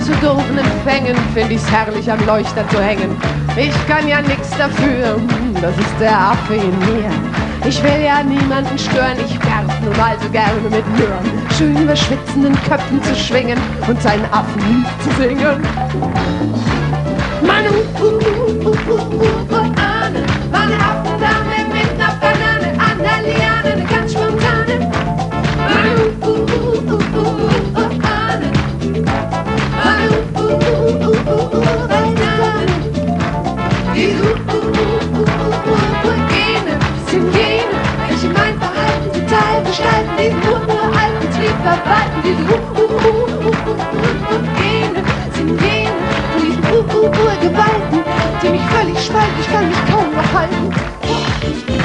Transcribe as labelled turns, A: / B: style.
A: So doofen Empfängen find ich's herrlich am Leuchter zu hängen. Ich kann ja nix dafür, hm, das ist der Affe in mir. Ich will ja niemanden stören, ich werf nun mal so gerne mit Möhren. Schön über schwitzenden Köpfen zu schwingen und seinen Affenlied zu singen. Manu, verwalten, diese uh, uh, uh, uh, uh, uh, Gene sind jene, von diesen uh, uh, uh, Gewalten, die mich völlig spalten, ich kann mich kaum noch halten.